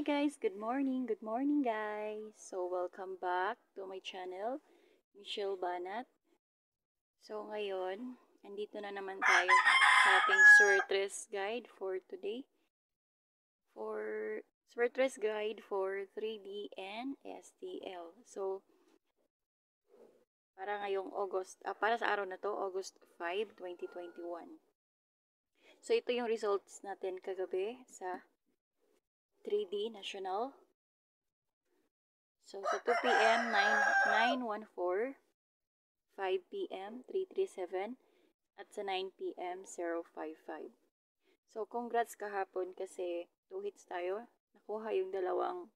Hi guys, good morning, good morning guys. So welcome back to my channel, Michelle Banat. So ngayon, andito na naman tayo sa ating Swertres guide for today. For Swertres guide for 3D and STL. So para ngayong August, ah, para sa araw na to, August 5, 2021. So ito yung results natin kagabi sa 3D National. So, sa 2 p.m., 9, 914, 5 p.m., 337, at sa 9 p.m., 055. So, congrats kahapon kasi 2 hits tayo. Nakuha yung dalawang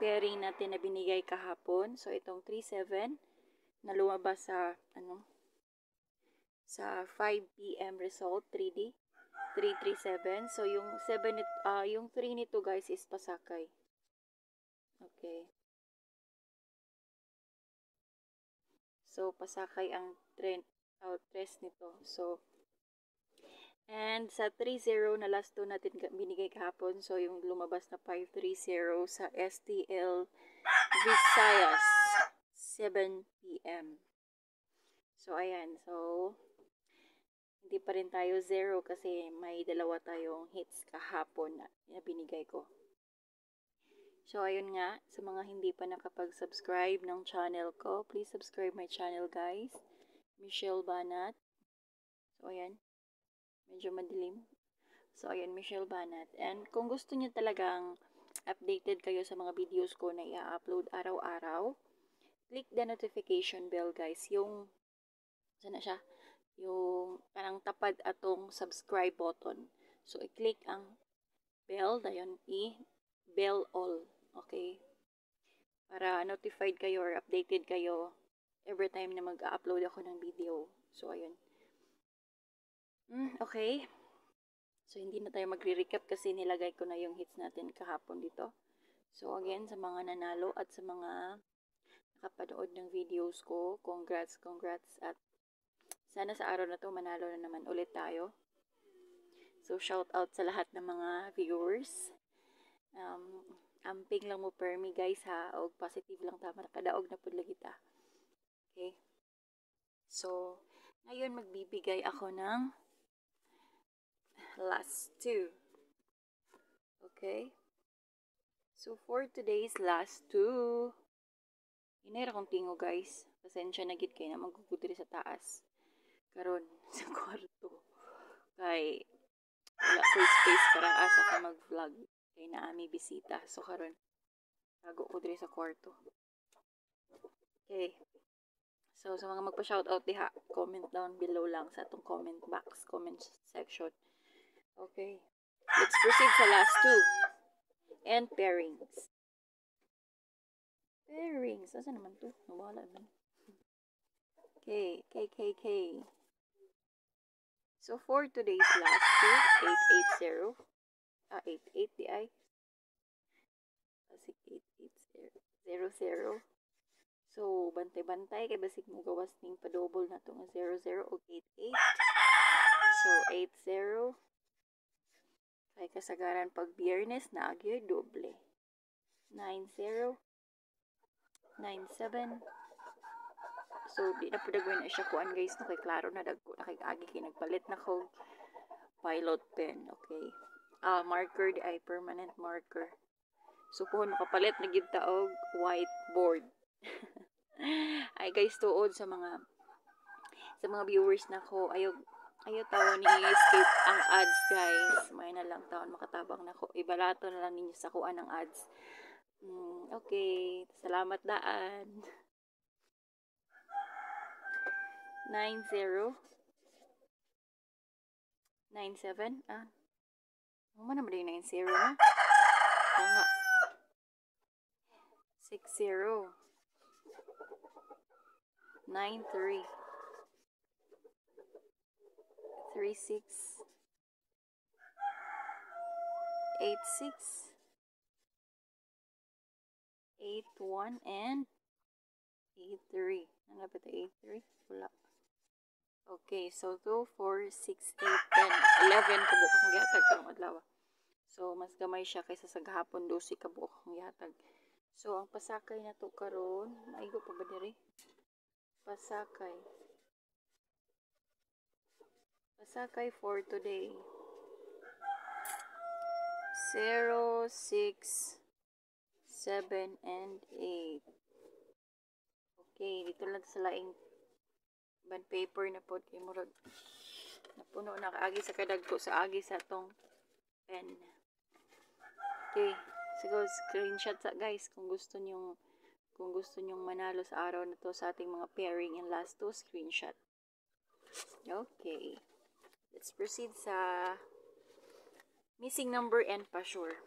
pairing natin na binigay kahapon. So, itong 37 na lumabas sa, ano, sa 5 p.m. result, 3D. 337. So, yung 7, uh, yung 3 nito guys is pasakay. Okay. So, pasakay ang trend, uh, tres nito. So, and sa 30 na last two natin binigay kahapon. So, yung lumabas na 530 sa STL Visayas 7 p.m. So, ayan. So, hindi pa rin tayo zero kasi may dalawa tayong hits kahapon na, na binigay ko. So, ayun nga, sa mga hindi pa nakapag-subscribe ng channel ko, please subscribe my channel guys. Michelle Banat. So, ayan. Medyo madilim. So, ayan, Michelle Banat. And kung gusto niyo talagang updated kayo sa mga videos ko na i-upload araw-araw, click the notification bell guys. Yung, sana siya? Yung kanang tapad atong subscribe button. So, i-click ang bell, dayon i-bell all. Okay? Para notified kayo or updated kayo every time na mag-upload ako ng video. So, ayun. Mm, okay. So, hindi na tayo magre-recap kasi nilagay ko na yung hits natin kahapon dito. So, again, sa mga nanalo at sa mga nakapanood ng videos ko, congrats, congrats at sana sa araw na to manalo na naman ulit tayo. So, shout out sa lahat ng mga viewers. Um, amping lang mo per me guys ha. O positive lang tama. Nakadaog na po lagi ta. Okay. So, ngayon magbibigay ako ng last two. Okay. So, for today's last two, Inera kong tingo guys. Pasensya na gid kay na magugudri sa taas karon sa kwarto. Kay wala ko space para asa ka mag-vlog. Kay naami bisita. So karon tago ko diri sa kwarto. Okay. So sa mga magpa-shoutout diha comment down below lang sa atong comment box comment section. Okay. Let's proceed sa last two. And pairings. Pairings. Asa naman to? Nawala man okay. K K K So, for today's last two, 880, ah, 88 di 8800. So, bantay-bantay kay basig mo gawas ning pa-double na to nga 00 o 88. So, 80. Kay kasagaran pag biyernes na agyo doble. 90. 97. So, di na po dagwin na siya kuan guys. No, kay klaro na dagko. Nakikagi kay nagpalit na ko pilot pen. Okay. Ah, marker di ay permanent marker. So, kung makapalit na gid og whiteboard. ay guys, tuod sa mga sa mga viewers na ko, ayo ayo tawon ni escape ang ads guys. May na lang tawon makatabang na ko. Ibalato na lang ninyo sa kuan ang ads. Mm, okay. Salamat daan. 90 97 ah. Ano naman yung 90 na tanga 60 93 36 86 81 and 83 ano ba ito 83 wala Okay, so 2, 4, 6, 8, 10, 11 kubo kang gihatag karong adlaw. So, mas gamay siya kaysa sa gahapon 12 ka buok ang yatag. So, ang pasakay na to karon, maigo pa ba diri? Pasakay. Pasakay for today. 0, 6, 7, and 8. Okay, dito lang sa laing band paper na pod kay murag napuno na kaagi sa kadagko sa agi sa tong pen. Okay, siguro screenshot sa guys kung gusto niyo kung gusto niyo manalo sa araw na to sa ating mga pairing and last two screenshot. Okay. Let's proceed sa missing number and pa-sure.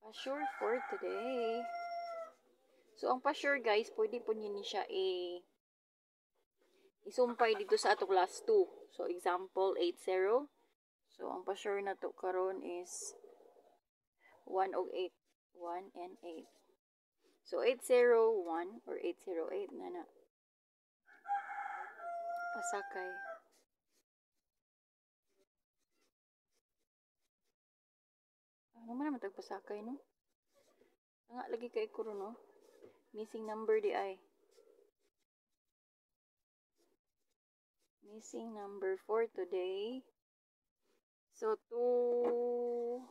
Pa-sure for today. So, ang pa-sure guys, pwede po niyo ni siya i isumpay dito sa atong last 2. So, example, 80. So, ang pa-sure na to karon is 1 og 8. 1 and 8. So, 801 or 808 na na. Pasakay. Ano man naman tagpasakay, no? Nga, lagi kay kuro, no? Missing number di ay. Missing number for today. So, 2,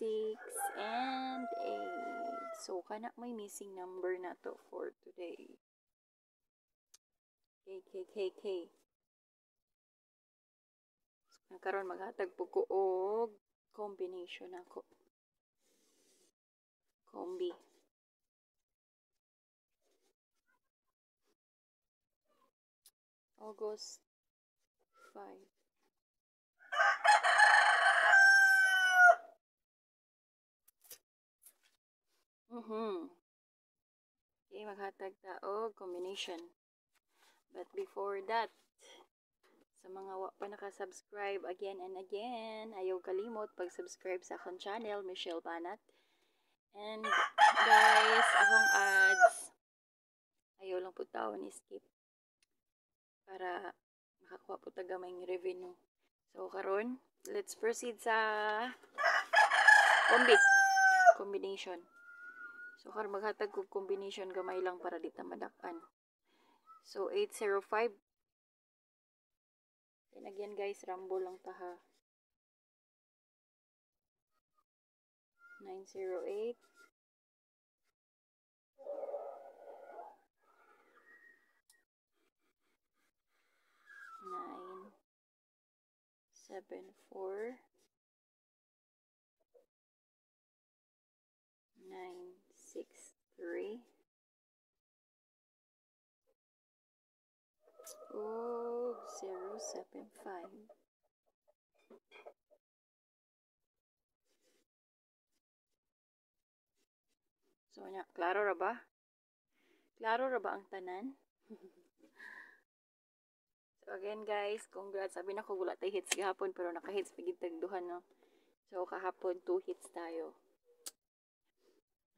6, and 8. So, kana may missing number na to for today. K, K, K, K. So, karon maghatag ko og combination ako. Combi. August 5. Mm-hmm. Okay, maghatag ta og combination. But before that, sa mga wa pa naka-subscribe again and again, ayaw kalimot pag-subscribe sa akong channel, Michelle Banat. And guys, akong ads, ayaw lang po tao ni skip para makakuha po tagamay revenue. So, karon let's proceed sa combi. Combination. So, karon maghatag ko combination gamay lang para di ta madakan. So, 805. Then again guys, rambo lang ta ha. 908. Nine, seven, four, nine, six, three. Oh, zero, seven, five. So, nya, klaro ra ba? Klaro ra ba ang tanan? so, again guys, congrats. Sabi na ko, wala tayo hits gahapon, pero naka-hits pagid no? So, kahapon, 2 hits tayo.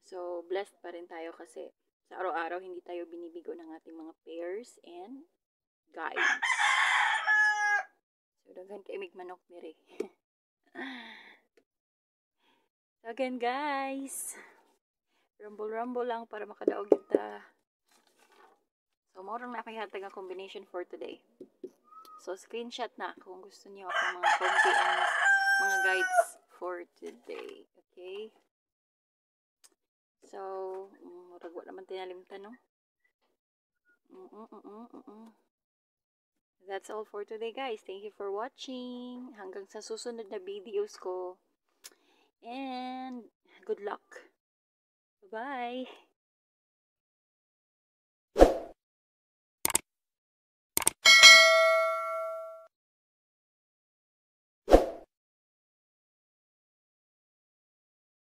So, blessed pa rin tayo kasi sa araw-araw, hindi tayo binibigo ng ating mga pairs and guides. So, daghan kay mig manok nire. so, again guys, rumble-rumble lang para makadaog kita. So, maurang na hatag ang combination for today. So, screenshot na kung gusto niyo ako mga combi and mga guides for today. Okay? So, murag um, naman tinalimtan, no? Mm -mm -mm -mm -mm. That's all for today, guys. Thank you for watching. Hanggang sa susunod na videos ko. And good luck. Bye-bye.